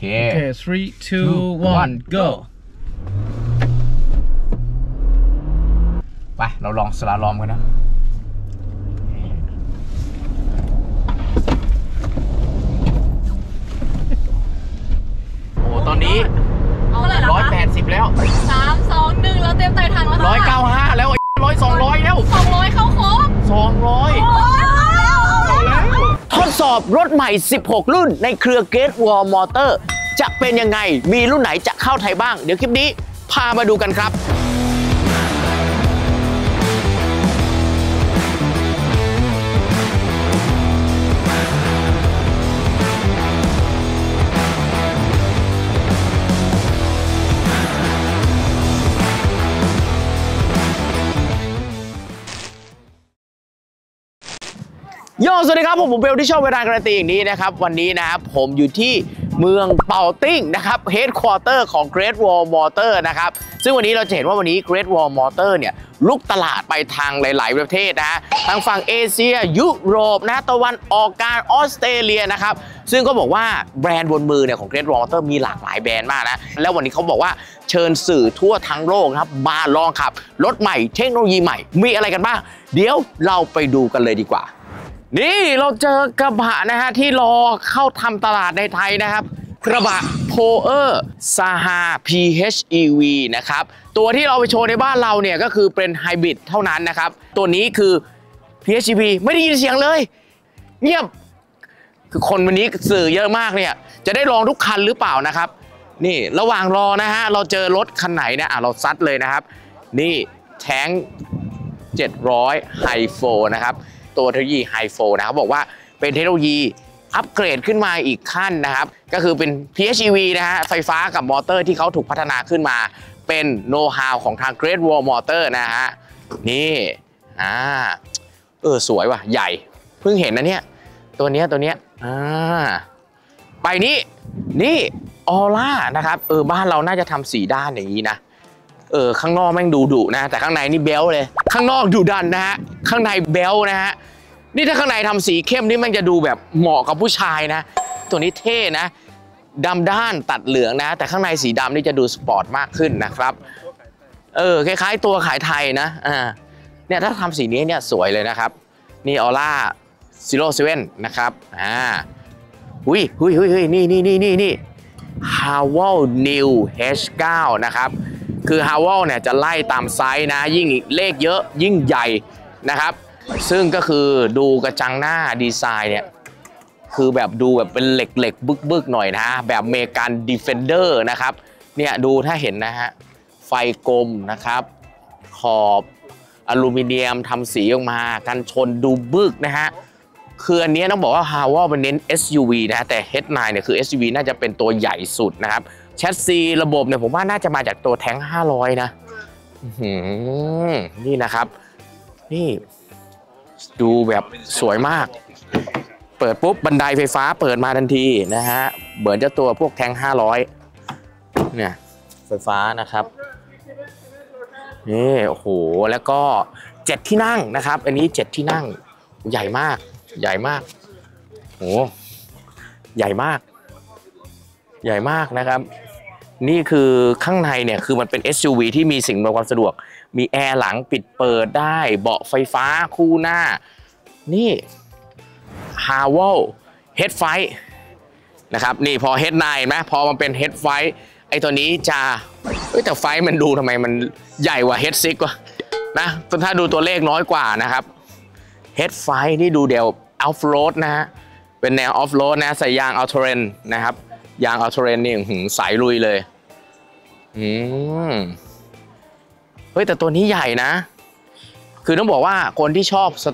เค Okay, three, two, one, go. ไป เราลองสลาลอมกันนะโอ้ตอนนี้เอาเลยเหรอร้อยแปคะดสิบแล้วสามสองหนึ่งเราเต็มไตถังแล้วค่ะร้อยเก้าห้าแล้วร้อยสองร้อยแล้วสองร้อยเข้าโค้งสองร้อยทด สอบรถใหม่ 16 รุ่นในเครือ Great Wall Motor จะเป็นยังไง มีรุ่นไหนจะเข้าไทยบ้าง เดี๋ยวคลิปนี้พามาดูกันครับ โยสวัสดีครับผมผมเบลที่ชอบเวลาการันตีอย่างนี้นะครับวันนี้นะครับผมอยู่ที่เมืองเป่าติ้งนะครับ headquarter ของ Great Wall Motor นะครับซึ่งวันนี้เราจะเห็นว่าวันนี้ Great Wall Motor เนี่ยบุกตลาดไปทางหลาย ๆ ประเทศนะฮะทางฝั่งเอเชีย ยุโรปนะตะวันออกกลางออสเตรเลียนะครับซึ่งก็บอกว่าแบรนด์ในมือเนี่ยของ Great Wall Motor มีหลากหลายแบรนด์มากนะแล้ววันนี้เขาบอกว่าเชิญสื่อทั่วทั้งโลกครับมาลองขับรถใหม่เทคโนโลยีใหม่มีอะไรกันบ้าง เดี๋ยวเราไปดูกันเลยดีกว่า นี่เราเจอกระบะนะฮะที่รอเข้าทำตลาดในไทยนะครับ กระบะ p o e r Saha PHEV นะครับ ตัวที่เราไปโชว์ในบ้านเราเนี่ยก็คือเป็นไฮบริดเท่านั้นนะครับ ตัวนี้คือ PHEV ไม่ได้ยินเสียงเลย เงียบ คือคนวันนี้สื่อเยอะมากเนี่ย จะได้ลองทุกคันหรือเปล่านะครับ นี่ระหว่างรอนะฮะ เราเจอรถคันไหนเนี่ยอะเราซัดเลยนะครับ นี่แท้ง700 Hi4นะครับ ตัวเทคโนโลยีไฮโฟนะครับบอกว่าเป็นเทคโนโลยีอัปเกรดขึ้นมาอีกขั้นนะครับ ก็คือเป็น PHEV นะฮะไฟฟ้ากับมอเตอร์ที่เขาถูกพัฒนาขึ้นมา เป็นโน้ตฮาวของทาง Great Wall Motor นะฮะนี่อ่าเออสวยว่ะใหญ่ เพิ่งเห็นนะเนี่ย ตัวเนี้ยตัวเนี้ยอ่าไปนี่นี่ ORA นะครับเออบ้านเราน่าจะทำสีด้านอย่างนี้นะ เออข้างนอกแม่งดูดุนะ แต่ข้างในนี่เบจเลย ข้างนอกดุดันนะฮะข้างในเบจนะฮะนี่ถ้าข้างในทำสีเข้มนี่มันจะดูแบบเหมาะกับผู้ชายนะ ตัวนี้เท่นะดำด้านตัดเหลืองนะ แต่ข้างในสีดำนี่จะดูสปอร์ตมากขึ้นนะครับ เออคล้ายๆ ตัวขายไทยนะอ่าเนี่ยถ้าทำสีนี้เนี่ยสวยเลยนะครับนี่ ORA zero seven นะครับอ่าหุยหุยหุยหุยนี่นี่นี่นี่นี่ h a w e l New H9 นะครับ คือ h a w e l เนี่ยจะไล่ตามไซส์นะ ยิ่งเลขเยอะยิ่งใหญ่นะครับ ซึ่งก็คือดูกระจังหน้าดีไซน์เนี่ยคือแบบดูแบบเป็นเหล็กๆบึกๆหน่อยนะ แบบเมกัน Defender นะครับ เนี่ยดูถ้าเห็นนะฮะ ไฟกลมนะครับ ขอบอลูมิเนียมทำสีออกมากันชนดูบึกนะฮะ คืออันนี้ต้องบอกว่า h a w e l มันเน้น SUV นะฮะแต่ H9 เนี่ยคือ SUV น่าจะเป็นตัวใหญ่สุดนะครับ แชสซีระบบเนี่ยผมว่าน่าจะมาจากตัวแท้ง500 นะอื้อหือนี่นะครับ นี่ ดูแบบสวยมาก เปิดปุ๊บบันไดไฟฟ้าเปิดมาทันทีนะฮะเหมือนจะตัวพวกแท้ง500 เนี่ย ไฟฟ้านะครับนี่โอ้โหแล้วก็เจ็ดที่นั่งนะครับ อันนี้เจ็ดที่นั่ง ใหญ่มาก ใหญ่มากโอ้ใหญ่มาก ใหญ่มากนะครับ นี่คือข้างในเนี่ยคือมันเป็น SUV ที่มีสิ่งอำนวยความสะดวก มีแอร์หลังปิดเปิดได้ เบาะไฟฟ้าคู่หน้า นี่ h a w e l Head f i g h t นะครับนี่พอ Head 9ไหมพอมันเป็น Head f i g h t ไอตัวนี้จะเอ้ยแต่ไฟมันดูทำไมมันใหญ่กว่า Head 6วะนะถ้าดูตัวเลขน้อยกว่านะครับ Head f i นี่ดูเดียว off road นะฮะเป็นแนว off road นะใส่ยาง a l t e r a n นะครับยาง a l t e r a n นี่หืมสายลุยเลย อืมเฮ้ยแต่ตัวนี้ใหญ่นะ คือต้องบอกว่าคนที่ชอบส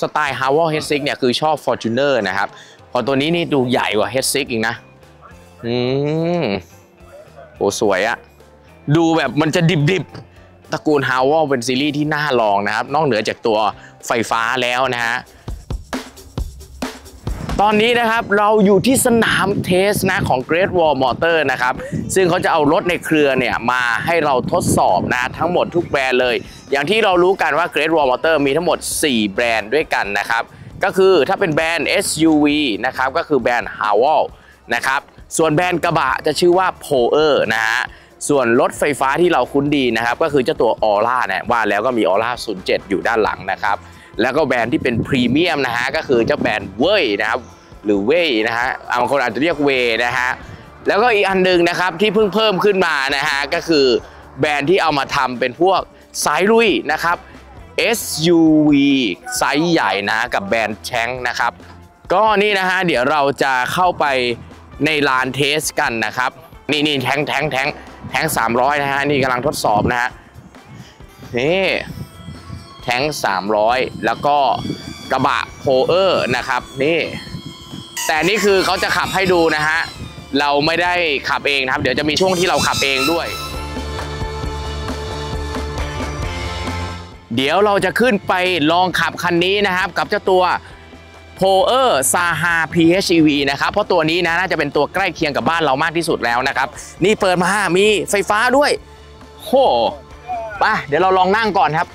สไตล์ h a w e l H6 เนี่ยคือชอบ Fortuner นะครับ พอตัวนี้นี่ดูใหญ่กว่า H6 อีกนะ อืมโอ้สวยอะดูแบบมันจะดิบๆตระกูล h a w e l เป็นซีรีส์ที่น่าลองนะครับ นอกเหนือจากตัวไฟฟ้าแล้วนะฮะ ตอนนี้นะครับเราอยู่ที่สนามเทสนะของ Great Wall Motor นะครับ ซึ่งเขาจะเอารถในเครือเนี่ยมาให้เราทดสอบนะทั้งหมดทุกแบรนด์เลย อย่างที่เรารู้กันว่า Great Wall Motor มีทั้งหมด 4 แบรนด์ด้วยกันนะครับ ก็คือถ้าเป็นแบรนด์ SUV นะครับก็คือแบรนด์ h a w e l นะครับส่วนแบรนด์กระบะจะชื่อว่า p o e r นะฮะส่วนรถไฟฟ้าที่เราคุ้นดีนะครับ ก็คือเจ้าตัวออร่าเนี่ยว่าแล้วก็มีออร่า07 อยู่ด้านหลังนะครับ แล้วก็แบรนด์ที่เป็นพรีเมียมนะฮะก็คือเจ้าแบรนด์เว่ยนะครับหรือ WEY นะฮะบางคนอาจจะเรียกเวนะฮะแล้วก็อีกอันหนึ่งนะครับที่เพิ่งเพิ่มขึ้นมานะฮะก็คือแบรนด์ที่เอามาทำเป็นพวกสายลุยนะครับ SUV ไซส์ใหญ่นะกับแบรนด์แชงนะครับ ก็นี่นะฮะเดี๋ยวเราจะเข้าไปในลาน test กันนะครับ นี่นี่ Tank Tank Tank Tank 300นะฮะนี่กำลังทดสอบนะฮะนี่ แทง300 แล้วก็กระบะโพเออร์นะครับนี่ แต่นี่คือเขาจะขับให้ดูนะฮะ เราไม่ได้ขับเองนะครับ เดี๋ยวจะมีช่วงที่เราขับเองด้วย เดี๋ยวเราจะขึ้นไปลองขับคันนี้นะครับ กับเจ้าตัว p o e r Saha PHEV นะครับเพราะตัวนี้นะน่าจะเป็นตัวใกล้เคียงกับบ้านเรามากที่สุดแล้วนะครับ นี่เปิดมามีไฟฟ้าด้วยโหไปเดี๋ยวเราลองนั่งก่อนครับ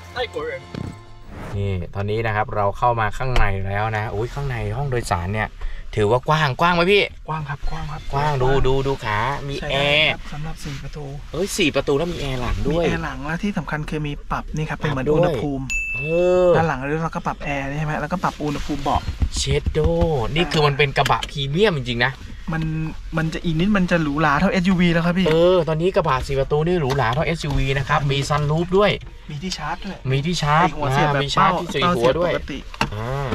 นี่ตอนนี้นะครับเราเข้ามาข้างในแล้วนะอุ้ยข้างในห้องโดยสารเนี่ย ถือว่ากว้างกว้างไหมพี่ กว้างครับกว้างครับกว้างดูดูดูขามีใช้แอได้ร์ครับสำหรับสี่ประตูเอ้ยสี่ประตูแล้วมีแอร์หลังมีด้วย แอร์หลังและที่สำคัญคือมีปรับนี่ครับเป็นเหมือนปรับด้วยอุณหภูมิเออด้านหลังเราก็ปรับแอร์ใช่ไหมแล้วก็ปรับอุณหภูมิเบาะ เชดโดนี่คือมันเป็นกระบะพรีเมียมจริงๆนะ มันมันจะอีกนิดมันจะหรูหราเท่า SUV แล้วครับพี่เออ ตอนนี้กระบะสี่ประตูนี่หรูหราเท่า SUV นะครับ มีซันรูฟด้วย มีที่ชาร์จด้วยมีที่ชาร์จไอ้หัวเสียบอ่าแบบมีชาร์จเป้าที่สี่เป้าหัเสีวยบด้วยปกติ อ่า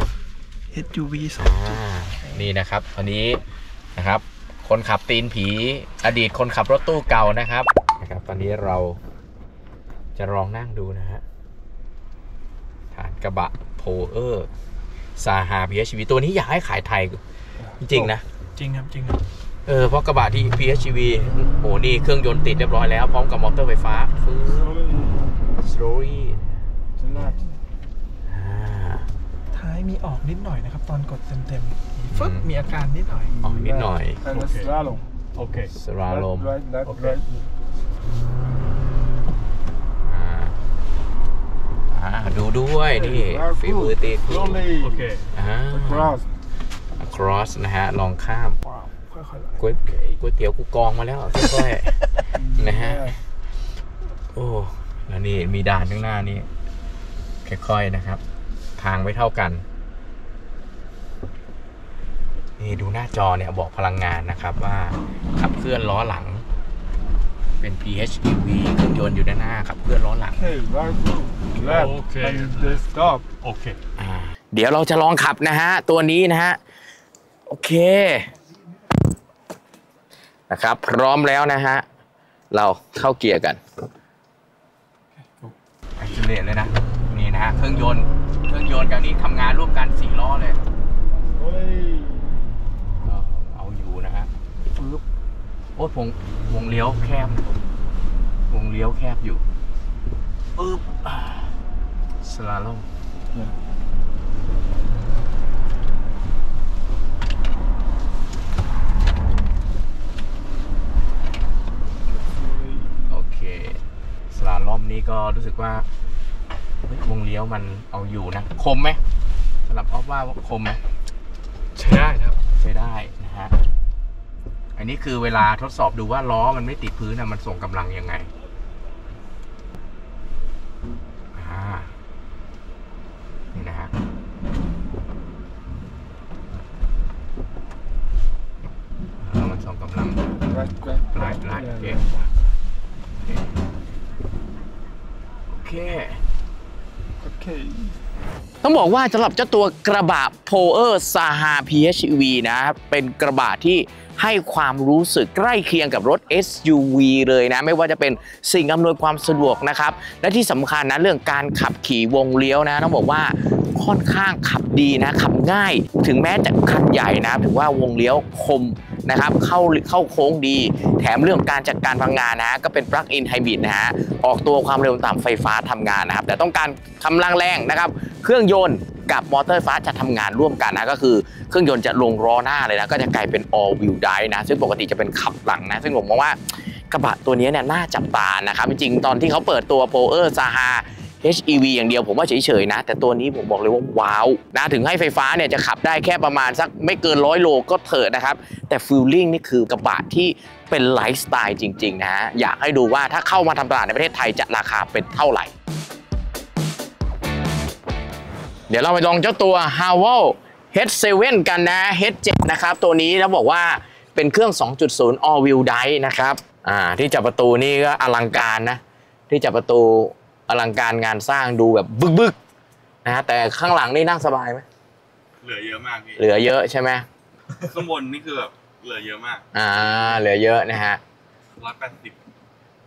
SUV สองอ่านี่นะครับตอนนี้นะครับ คนขับตีนผี อดีตคนขับรถตู้เก่านะครับนะครับ ตอนนี้เราจะลองนั่งดูนะฮะฐานกระบะโพเออร์ซาฮาพีเอชวีตัวนี้อยากให้ขายไทยจริงๆนะ จริงครับจริงครับเออเพราะกระบะที่ PHEV โอ้นี่เครื่องยนต์ติดเรียบร้อยแล้ว พร้อมกับมอเตอร์ไฟฟ้าฟื้น slowly อ่าท้ายมีออกนิดหน่อยนะครับ ตอนกดเต็มๆฟึ๊บอืมมีอาการนิดหน่อยออกนิดหน่อย And a slalom. Okay. สลาลม Right, left, Okay. right. อ่าอ่าดูด้วยนี่ Very ฝีมือ good. ตีคู่ Slowly. Okay. อ่า Cross. cross นะฮะ ลองข้ามว้าวค่อยๆไหลก๋วยก๋วยเตี๋ยวกูกองมาแล้วค่อยๆนะฮะ Yeah. โอ้แล้วนี่มีด่านข้างหน้านี่ค่อยๆนะครับ ทางไม่เท่ากัน นี่ดูหน้าจอเนี่ยบอกพลังงานนะครับว่าขับเคลื่อนล้อหลัง เป็น PHEV เครื่องยนต์อยู่ด้านหน้าขับเคลื่อนล้อหลัง Okay, right move. Left. Okay. And they stop. Okay. อ่าเดี๋ยวเราจะลองขับนะฮะ ตัวนี้นะฮะ โอเคนะครับ พร้อมแล้วนะฮะ เราเข้าเกียร์กันไอซ์เลตเลยนะ นี่นะฮะ เครื่องยนต์ เครื่องยนต์กับนี้ทำงานร่วมกันสี่ล้อเลยเอาอยู่นะฮะปึ๊บโอ้ยวงวงเลี้ยวแคบ วงเลี้ยวแคบอยู่ปึ๊บสลาลอม โอเค สลาลอม นี่ก็รู้สึกว่าเฮ้ยวงเลี้ยวมันเอาอยู่นะ คมไหมสำหรับออฟว่าคมไหมใช้ได้ครับ ใช้ได้นะฮะอันนี้คือเวลาทดสอบดูว่าล้อมันไม่ติดพื้นนะมันส่งกำลังยังไงอ่านี่นะฮะแล้วมันส่งกำลัง Right, right. Right, right, Yeah, okay. yeah. โอเค ต้องบอกว่าสำหรับเจ้าตัวกระบะ p o e r Saha PHEV นะ เป็นกระบะที่ให้ความรู้สึกใกล้เคียงกับรถ SUV เลยนะ ไม่ว่าจะเป็นสิ่งอำนวยความสะดวกนะครับ และที่สำคัญนะเรื่องการขับขี่วงเลี้ยวนะ ต้องบอกว่าค่อนข้างขับดีนะ ขับง่าย ถึงแม้จะคันใหญ่นะ ถือว่าวงเลี้ยวคม นะครับ เข้าเข้าโค้งดี แถมเรื่องการจัดการพลังงานนะก็เป็น plug-in hybrid นะฮะออกตัวความเร็วต่ำไฟฟ้าทำงานนะครับ แต่ต้องการกำลังแรงนะครับ เครื่องยนต์กับมอเตอร์ไฟฟ้าจะทำงานร่วมกันนะก็คือเครื่องยนต์จะลงล้อหน้าเลยนะก็จะกลายเป็น all wheel drive นะซึ่งปกติจะเป็นขับหลังนะซึ่งผมมองว่ากระบะตัวนี้เนี่ยน่าจับตานะครับ จริงๆ ตอนที่เขาเปิดตัว p o e r Saha HEV อย่างเดียวผมว่าเฉยๆนะ แต่ตัวนี้ผมบอกเลยว่าว้าวนะถึงให้ไฟฟ้าเนี่ยจะขับได้แค่ประมาณสักไม่เกินร้อยโลก็เถอะนะครับ แต่ฟิลลิ่งนี่คือกระบะที่เป็นไลฟ์สไตล์จริงๆนะฮะอยากให้ดูว่าถ้าเข้ามาทำตลาดในประเทศไทยจะราคาเป็นเท่าไหร่ เดี๋ยวเราไปลองเจ้าตัว h a w e l H7 กันนะ H7 นะครับ ตัวนี้แล้วบอกว่าเป็นเครื่อง 2.0 All Wheel Drive นะครับอ่าที่จับประตูนี่ก็อลังการนะ ที่จับประตู อลังการงานสร้างดูแบบบึกๆนะฮะแต่ข้างหลังนี่นั่งสบายไหมเหลือเยอะมากพี่เหลือเยอะใช่ไหมข้างบนนี่คือแบบเหลือเยอะมาก อ่า เหลือเยอะนะฮะร้อยแปดสิบ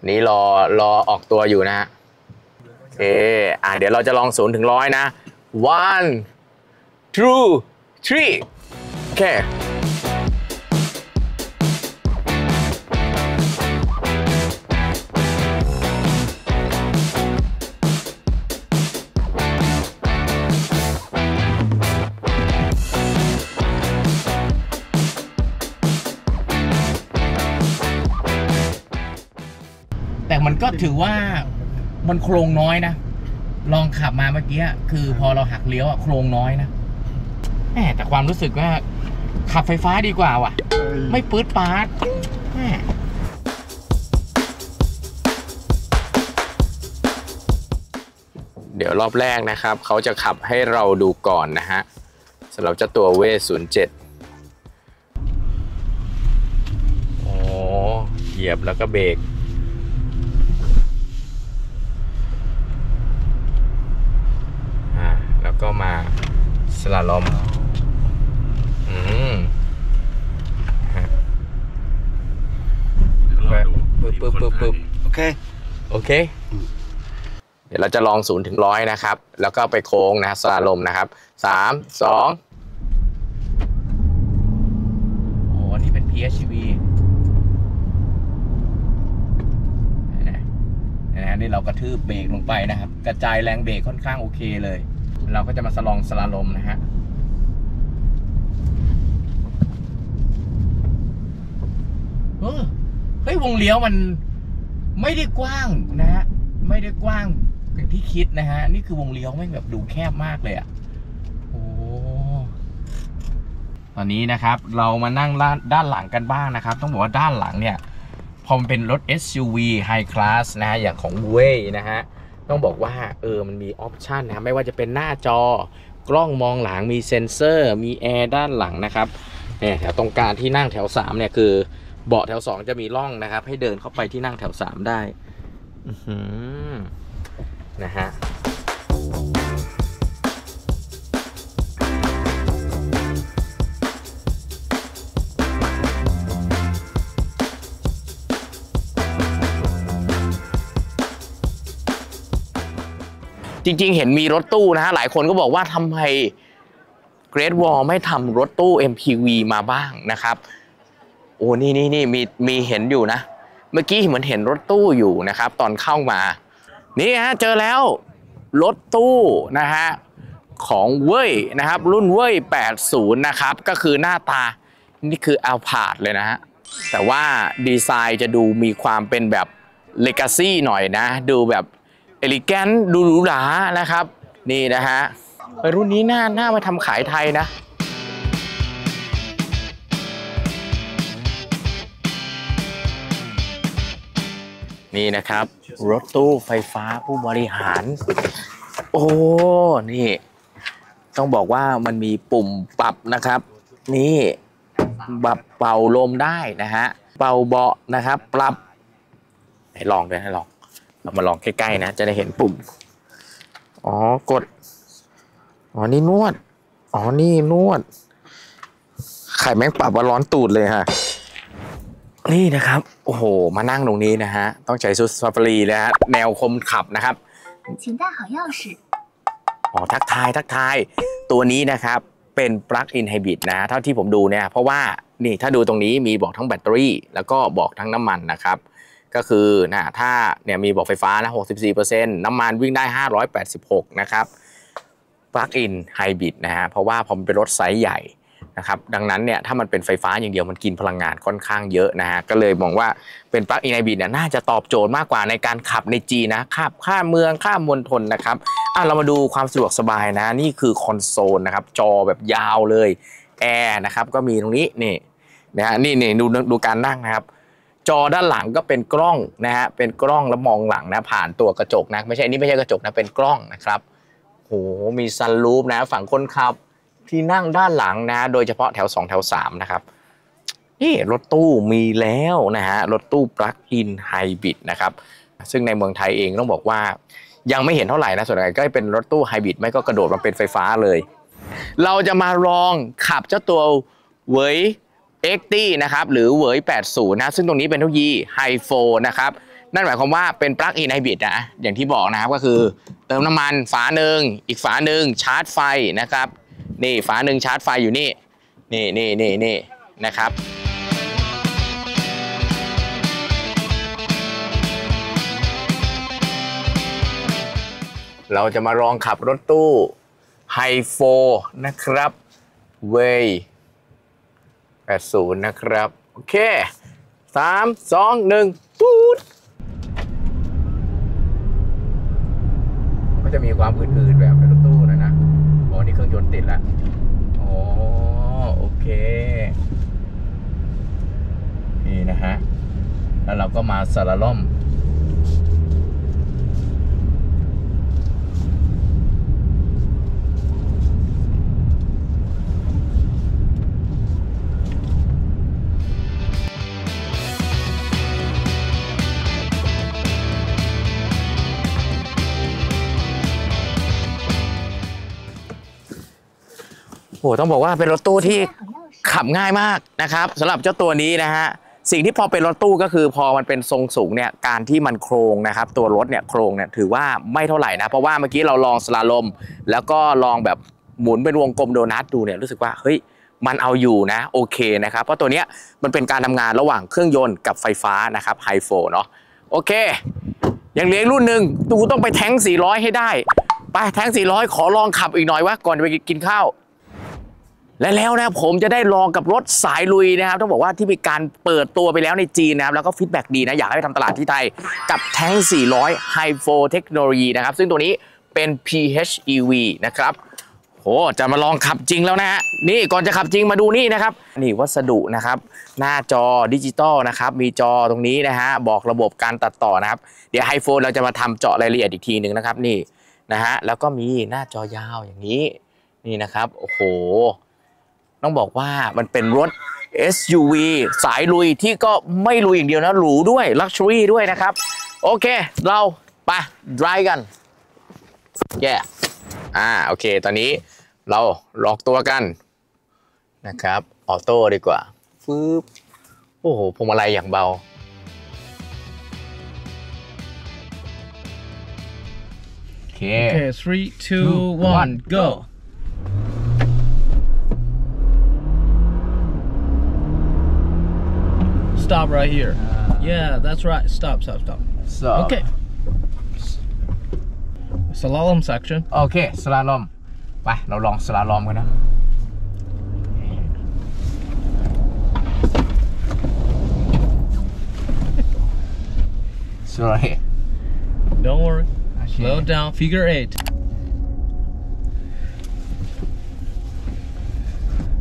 นี่รอรอออกตัวอยู่นะฮะโอเคอะเดี๋ยวเราจะลองศูนย์ถึงร้อยนะ one two three โอเค ถือว่ามันโครงน้อยนะ ลองขับมาเมื่อกี้อะคือพอเราหักเลี้ยวอะโครงน้อยนะแหมแต่ความรู้สึกว่า ขับไฟฟ้าดีกว่าว่ะ ไม่ปื๊ดปาร์ดแหมเดี๋ยวรอบแรกนะครับ เขาจะขับให้เราดูก่อนนะฮะสำหรับเจ้าตัวเวศูนย์เจ็ดโอ้เหยียบแล้วก็เบรกอ่าแล้ว ก็มาสลาลอมอืมฮะเดี๋ยวเราดูปึ๊บปึ๊บปึ๊บปึ๊บโอเค โอเค เดี๋ยวเราจะลองศูนย์ถึงร้อยนะครับ แล้วก็ไปโค้งนะสลาลมนะครับสามสองโอ้นี่เป็น PHEV นะนะนี่เรากระทืบเบรกลงไปนะครับ กระจายแรงเบรกค่อนข้างโอเคเลย เราก็จะมาสลองสลาลมนะฮะเออเฮ้ยวงเลี้ยวมันไม่ได้กว้างนะฮะไม่ได้กว้างอย่างที่คิดนะฮะ นี่คือวงเลี้ยวแม่แบบดูแคบมากเลยอะ่ะโอ้ตอนนี้นะครับ เรามานั่งด้านหลังกันบ้างนะครับ ต้องบอกว่าด้านหลังเนี่ย พอมันเป็นรถ SUV High Class นะฮะ อย่างของ WEY นะฮะ ต้องบอกว่าเออมันมีออปชันนะไม่ว่าจะเป็นหน้าจอกล้องมองหลังมีเซ็นเซอร์ มีแอร์ด้านหลังนะครับเนี่ยแถวตรงกลางที่นั่งแถว3เนี่ยคือเบาะแถว 2 จะมีร่องนะครับ ให้เดินเข้าไปที่นั่งแถว 3 ได้อือนะฮะ จริงๆ เห็นมีรถตู้นะฮะหลายคนก็บอกว่าทำไม Great Wall ไม่ทำรถตู้ MPV มาบ้างนะครับ โอ้นี่นี่นี่มีมีเห็นอยู่นะ เมื่อกี้เหมือนเห็นรถตู้อยู่นะครับ ตอนเข้ามา นี่ฮะเจอแล้วรถตู้นะฮะของเว่ยนะครับ รุ่นเว่ย80 นะครับ ก็คือหน้าตานี่คือ a l p a r d เลยนะฮะแต่ว่าดีไซน์จะดูมีความเป็นแบบเลกาซี่หน่อยนะ ดูแบบ เอลิแกนดูหรูหรานะครับ นี่นะฮะรุ่นนี้น่าน่ามาทำขายไทยนะนี่นะครับ รถตู้ไฟฟ้าผู้บริหาร โอ้นี่ ต้องบอกว่ามันมีปุ่มปรับนะครับ นี่ปรับเป่าลมได้นะฮะ เป่าเบาะนะครับ ปรับ ให้ลองด้วยให้ลอง เรามาลองใกล้ๆนะ จะได้เห็นปุ่ม อ๋อกด อ๋อนี่นวด อ๋อนี่นวด ไข่แมงปับว่าร้อนตูดเลยฮะ นี่นะครับ โอ้โห มานั่งตรงนี้นะฮะ ต้องใช้ชุดซาฟารีนะฮะ แนวคมขับนะครับอ๋อทักทายทักทาย ตัวนี้นะครับเป็นปลั๊กอินไฮบริดนะเท่าที่ผมดูเนี่ยเพราะว่านี่ถ้าดูตรงนี้มีบอกทั้งแบตเตอรี่ แล้วก็บอกทั้งน้ำมันนะครับ ก็คือนะถ้าเนี่ยมีบอกไฟฟ้านะ 64%น้ำมันวิ่งได้ 586 นะครับ plug-in hybrid นะฮะเพราะว่ามันเป็นรถไซส์ใหญ่นะครับดังนั้นเนี่ยถ้ามันเป็นไฟฟ้าอย่างเดียวมันกินพลังงานค่อนข้างเยอะนะฮะก็เลยมองว่าเป็นปลั๊กอินไฮบริดเนี่ยน่าจะตอบโจทย์มากกว่าในการขับในจีนนะขับข้ามเมืองข้ามมณฑลนะครับอะเรามาดูความสะดวกสบายนะนี่คือคอนโซลนะครับจอแบบยาวเลยแอร์นะครับก็มีตรงนี้นี่นะฮะนี่นี่ดูดูการนั่งนะครับ จอด้านหลังก็เป็นกล้องนะฮะเป็นกล้องแล้วมองหลังนะผ่านตัวกระจกนะไม่ใช่นี่ไม่ใช่กระจกนะเป็นกล้องนะครับโหมีซันรูฟนะฝั่งคนขับที่นั่งด้านหลังนะ โดยเฉพาะแถว 2 แถว 3 นะครับนี่รถตู้มีแล้วนะฮะรถตู้ปลั๊กอินไฮบริดนะครับซึ่งในเมืองไทยเองต้องบอกว่า ยังไม่เห็นเท่าไหร่นะส่วนใหญ่ก็เป็นรถตู้ไฮบริดไม่ก็กระโดดมาเป็นไฟฟ้าเลย เราจะมาลองขับเจ้าตัว Wey eighty นะครับหรือ Wey 80 นะ ซึ่งตรงนี้เป็นเทคโนโลยีไฮโฟนะครับนั่นหมายความว่าเป็นปลั๊กอินไฮบริดนะอย่างที่บอกนะครับก็คือเติมน้ำมันฝาหนึ่งอีกฝาหนึ่งชาร์จไฟนะครับนี่ฝาหนึ่งชาร์จไฟอยู่นี่นี่นี่นี่นี่นะครับเราจะมาลองขับรถตู้ไฮโฟนะครับเวย์ 80 นะครับ โอเค 3 2 1ปุ๊ดก็จะมีความอื่นๆแบบในรถตู้นะนะอ๋อนี่เครื่องยนต์ติดละอ๋อโอเค นี่นะฮะ แล้วเราก็มาสลาล่อม โหต้องบอกว่าเป็นรถตู้ที่ขับง่ายมากนะครับสำหรับเจ้าตัวนี้นะฮะสิ่งที่พอเป็นรถตู้ก็คือพอมันเป็นทรงสูงเนี่ยการที่มันโครงนะครับ ตัวรถเนี่ยโครงเนี่ยถือว่าไม่เท่าไหร่นะ เพราะว่าเมื่อกี้เราลองสลาลม แล้วก็ลองแบบหมุนเป็นวงกลมโดนัทดูเนี่ยรู้สึกว่าเฮ้ยมันเอาอยู่นะโอเคนะครับเพราะตัวเนี้ยมันเป็นการทำงานระหว่างเครื่องยนต์กับไฟฟ้านะครับไฮโฟเนาะโอเคยังเลี้ยงรุ่นหนึ่งตูต้องไปแท้ง400 ให้ได้ ไปแท้ง400 ขอลองขับอีกหน่อยว่าก่อนไปกินข้าว และแล้วนะผมจะได้ลองกับรถสายลุยนะครับต้องบอกว่าที่มีการเปิดตัวไปแล้วในจีนนะครับแล้วก็ feedback ดีนะอยากให้ไปทำตลาดที่ไทย กับแท้ง 400 High f o เทคโนโลยีนะครับซึ่งตัวนี้เป็น PHEV นะครับโหจะมาลองขับจริงแล้วนะฮะนี่ก่อนจะขับจริงมาดูนี่นะครับ นี่วัสดุนะครับ หน้าจอดิจิตอลนะครับ มีจอตรงนี้นะฮะบอกระบบการตัดต่อนะครับ เดี๋ยวไฮโฟเราจะมาทำเจาะรายละเอียดอีกทีหนึ่งนะครับนี่นะฮะแล้วก็มีหน้าจอยาวอย่างนี้นี่นะครับโอ้โห ต้องบอกว่ามันเป็นรถ SUV สายลุยที่ก็ไม่ลุยอย่างเดียวนะ หรูด้วยลักชัวรี่ด้วยนะครับ โอเค เราไป drive กันแย่อ่าโอเค ตอนนี้เราล็อกตัวกันนะครับ ออโต้ดีกว่าฟืบโอ้โหพวงมาลัยอย่างเบาโอเค three, two, one, go. Stop right here. Yeah, that's right. Stop, stop, stop. so Okay. Slalom section. โอเค สลาลอม ไป เราลองสลาลอมกันนะ sorry Don't worry. Slow down. Figure eight.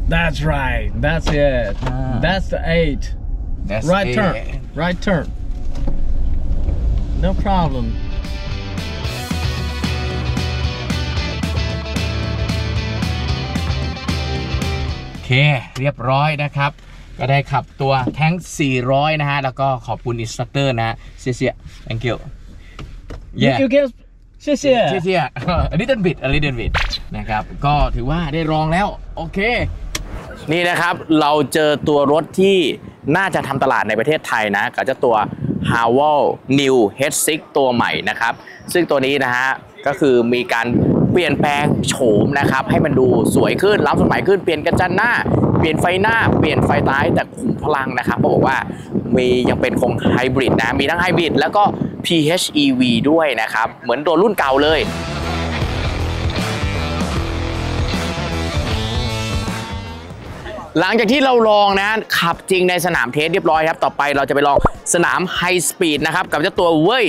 That's right. That's it. Ah. That's the eight. That's right it. turn. Right turn. No problem. โอเคเรียบร้อยนะครับ ก็ได้ขับตัวแท้ง 400 นะฮะ แล้วก็ขอบคุณ instructor นะฮะเสียเสีย thank you yeah You, you can. 谢谢。谢谢 a little bit a little bit นะครับ ก็ถือว่าได้ลองแล้ว โอเค นี่นะครับ เราเจอตัวรถที่ น่าจะทำตลาดในประเทศไทยนะกับเจ้าตัว h a w e l New H6 ตัวใหม่นะครับ ซึ่งตัวนี้นะฮะก็คือมีการเปลี่ยนแปลงโฉมนะครับให้มันดูสวยขึ้นล้ำสมัยขึ้นเปลี่ยนกระจังหน้า เปลี่ยนไฟหน้า เปลี่ยนไฟท้ายแต่ขุมพลังนะครับเขาบอกว่ามียังเป็นคงไฮบริดนะมีทั้งไฮบริดแล้วก็ PHEV ด้วยนะครับ เหมือนตัวรุ่นเก่าเลย หลังจากที่เราลองนะขับจริงในสนาม test เรียบร้อยครับ ต่อไปเราจะไปลองสนาม high speed นะครับ กับเจ้าตัว Wey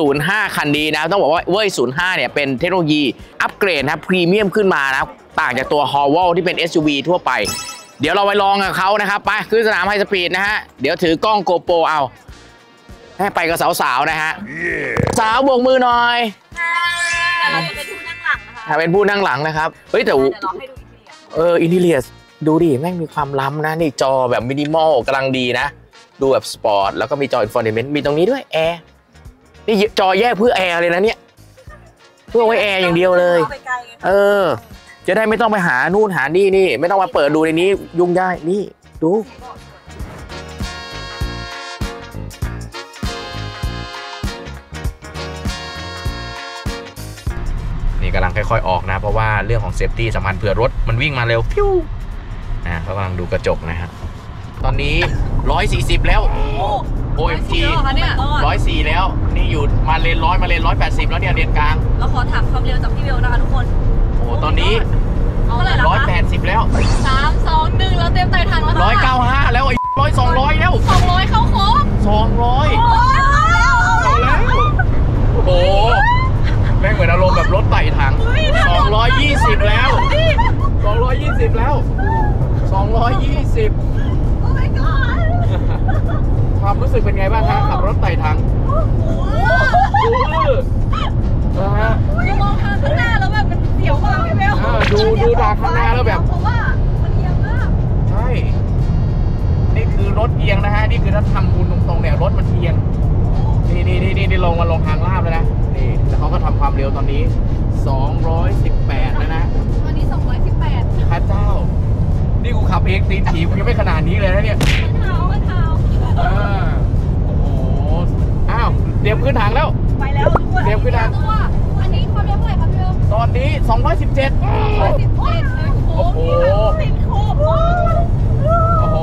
05 คันนี้นะ ต้องบอกว่า Wey 05 เนี่ย เป็นเทคโนโลยีอัปเกรดนะพรีเมียมขึ้นมานะ ต่างจากตัว h o w a l ที่เป็น SUV ทั่วไป เดี๋ยวเราไปลองกับเขานะครับ ไปขึ้นสนาม high speed นะฮะ เดี๋ยวถือกล้อง GoPro เอาให้ไปกับสาวๆนะฮะสาวโบกมือหน่อยแต่เราจะเป็นผู้นั่งหลังนะคะอะเป็นผู้นั่งหลังนะครับ เฮ้ยแต่เดี๋ยวเราให้ดูอีกทีอะเออ interior ดูดิแม่งมีความล้ำนะ นี่จอแบบมินิมอลกำลังดีนะ ดูแบบสปอร์ต แล้วก็มีจอ infotainment มีตรงนี้ด้วยแอร์นี่จอแยกเพื่อแอร์เลยนะเนี่ย เพื่อไว้แอร์อย่างเดียวเลยไปไกลไงเออ จะได้ไม่ต้องไปหานู่นหานี่นี่ ไม่ต้องมาเปิดดูในนี้ยุ่งยากนี่ดูนี่กำลังค่อยๆออกนะ เพราะว่าเรื่องของ safety สำคัญเผื่อรถมันวิ่งมาเร็วพิ้ว อ่าเขากำลังดูกระจกนะฮะตอนนี้ 140 แล้ว OMG เยอะค่ะเนี่ย104แล้ว นี่อยู่มาเลนร้อยมาเลน180แล้วเนี่ยเลนกลาง เราขอถามความเร็วจากพี่เบลนะคะทุกคน โอ้ตอนนี้เอาเลยเหรอคะ180แล้วสามสองหนึ่งเราเต็มไตทางแล้วค่ะ195แล้วไอ้ร้อยสองร้อยแล้วสองร้อยเข้าโค้งสองร้อยโอ้ยเอาแล้วโอ้โหแม่งเหมือนอารมณ์แบบรถไต่ถัง220แล้ว 220 แล้ว 220 โอ้ my god ความรู้สึกเป็นไงบ้างฮะขับรถไต่ถังดูนะฮะยังมองทางข้างหน้าแล้วแบบมันเสียวมากพี่เบลเออดูดูทางข้างหน้าแล้วแบบ เพราะว่ามันเอียงมากใช่ นี่คือรถเอียงนะฮะ นี่คือถ้าทำบุญตรงๆเนี่ยรถมันเอียง นี่นี่นี่นี่ลงมาลงทางลาบแล้วนะ นี่แล้วเขาก็ทำความเร็วตอนนี้ 218 แล้วนะตอ นนี้218พระเจ้า นี่กูขับเองตีนถีบยังไม่ขนาดนี้เลยนะเนี่ยมันเท้ามันเท้าเออโอ้โหอ้าวเตรียมขึ้นทางแล้ว ไปแล้วทุกคนเตรียมขึ้นทางตัวอันนี้ความเร็วเท่าไหร่คะพี่เบลตอนนี้ 217 117เลยโค้งโอ้โห ติดโค้งโอ้โห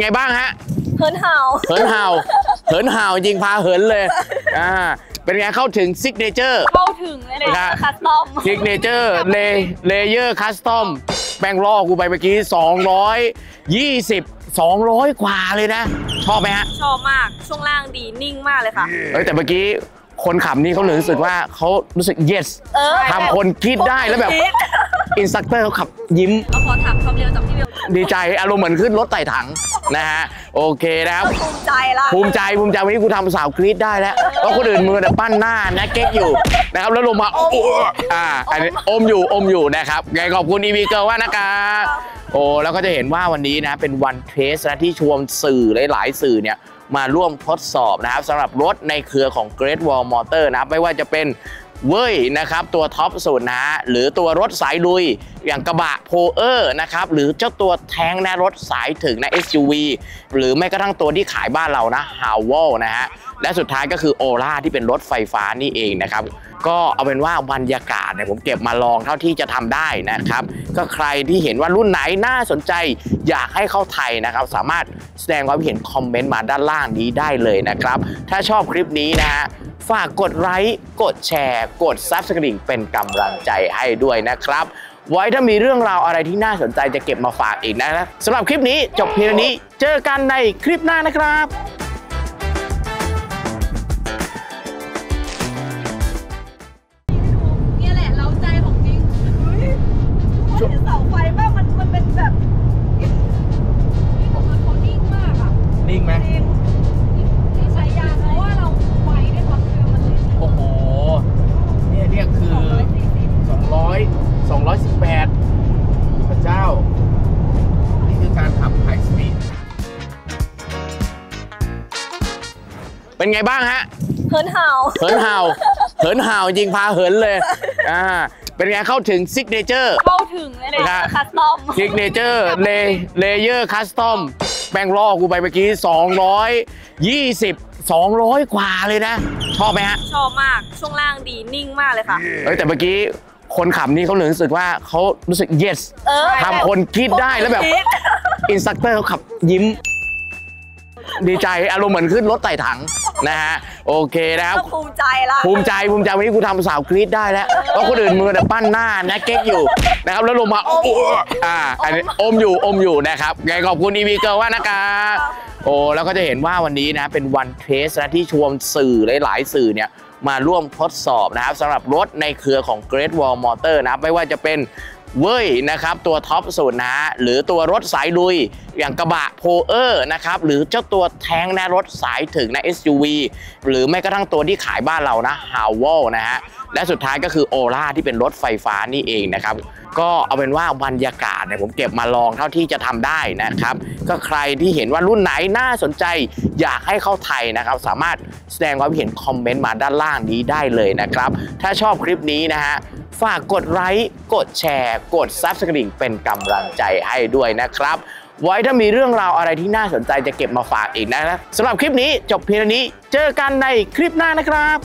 ไงบ้างฮะเฮิร์นเห่าเหินห่าวเหินห่าวจริงพาเหินเลยอ่าเป็นไงเข้าถึงซิกเนเจอร์เข้าถึงเลยเลยครับคัสตอมซิกเนเจอร์เลเลเยอร์คัสตอมแป้งล่อกูไปเมื่อกี้ 220 200 กว่าเลยนะ ชอบไหมฮะ ชอบมาก ช่วงล่างดีนิ่งมากเลยค่ะ เอ้ยแต่เมื่อกี้คนขับนี่เขารู้สึกว่าเขารู้สึก yes เออทำคนคิดได้แล้วแบบคิดinstructor เขาขับยิ้มเราขอถามความเร็วจากพี่เบล ดีใจอารมณ์เหมือนขึ้นรถไต่ถังนะฮะโอเคนะครับภูมิใจละภูมิใจภูมิใจวันนี้กูทำสาวกรี๊ดได้แล้วเพราะคนอื่นมือแต่ปั้นหน้านะเก๊กอยู่นะครับแล้วลงมาโอ้อ่าอันนี้อมอยู่อมอยู่นะครับไงขอบคุณ EV Girl ว่านะครับโอ้แล้วก็จะเห็นว่าวันนี้นะเป็นวัน test นะที่ชวนสื่อหลาย ๆ สื่อเนี่ยมาร่วมทดสอบนะครับสำหรับรถในเครือของ Great Wall Motor นะครับไม่ว่าจะเป็นWey นะครับตัวท็อปสุดนะฮะหรือตัวรถสายลุยอย่างกระบะ Poer นะครับหรือเจ้าตัวแทงนะรถสายถึงนะ SUV หรือแม้กระทั่งตัวที่ขายบ้านเรานะ Haval นะฮะและสุดท้ายก็คือ Ora ที่เป็นรถไฟฟ้านี่เองนะครับก็เอาเป็นว่าบรรยากาศเนี่ยผมเก็บมาลองเท่าที่จะทำได้นะครับ ก็ใครที่เห็นว่ารุ่นไหนน่าสนใจอยากให้เข้าไทยนะครับ สามารถแสดงความเห็นคอมเมนต์มาด้านล่างนี้ได้เลยนะครับ ถ้าชอบคลิปนี้นะฮะฝากกดไลค์กดแชร์ กด Subscribe เป็นกำลังใจให้ด้วยนะครับ ไว้ถ้ามีเรื่องราวอะไรที่น่าสนใจจะเก็บมาฝากอีกนะสำหรับคลิปนี้จบเพียงเท่านี้ เจอกันในคลิปหน้านะครับ ไงบ้างฮะเฮิร์นเห่าเหินห่าวเหินห่าวจริงพาเหินเลยอ่าเป็นไงเข้าถึงซิกเนเจอร์เข้าถึงเลยนะคัสตอมซิกเนเจอร์เลเลเยอร์คัสตอมแป้งล่อกูไปเมื่อกี้ 220 200 กว่าเลยนะ ชอบไหมฮะ ชอบมากช่วงล่างดีนิ่งมากเลยค่ะเอ้ยแต่เมื่อกี้คนขับนี่เขารู้สึกว่าเขารู้สึก yes เออทำคนคิดได้แล้วแบบคิดinstructor เขาขับยิ้ม ดีใจอารมณ์เหมือนขึ้นรถไต่ถังนะฮะโอเคนะครับก็ภูมิใจละภูมิใจภูมิใจวันนี้กูทำสาวกรี๊ดได้แล้วเพราะคนอื่นมือแต่ปั้นหน้านะเก๊กอยู่นะครับแล้วลงมาโอ้อ่าอันนี้อมอยู่อมอยู่นะครับไงขอบคุณ EV Girl ว่านะครับโอ้แล้วก็จะเห็นว่าวันนี้นะเป็นวัน test นะที่ชวนสื่อหลาย ๆ สื่อเนี่ยมาร่วมทดสอบนะครับสำหรับรถในเครือของ Great Wall Motor นะครับไม่ว่าจะเป็น Wey นะครับตัวท็อปสุดนะหรือตัวรถสายลุย อย่างกระบะ Poer นะครับหรือเจ้าตัวแทงนะรถสายถึงนะ SUV หรือแม้กระทั่งตัวที่ขายบ้านเรานะ Haval นะฮะและสุดท้ายก็คือ Ora ที่เป็นรถไฟฟ้านี่เองนะครับก็เอาเป็นว่าบรรยากาศเนี่ยผมเก็บมาลองเท่าที่จะทำได้นะครับ ก็ใครที่เห็นว่ารุ่นไหนน่าสนใจอยากให้เข้าไทยนะครับ สามารถแสดงความเห็นคอมเมนต์มาด้านล่างนี้ได้เลยนะครับ ถ้าชอบคลิปนี้นะฮะ ฝากกดไลค์กดแชร์ กด subscribe เป็นกำลังใจให้ด้วยนะครับ ไว้ถ้ามีเรื่องราวอะไรที่น่าสนใจจะเก็บมาฝากอีกนะครับสำหรับคลิปนี้จบเพียงเท่านี้เจอกันในคลิปหน้านะครับ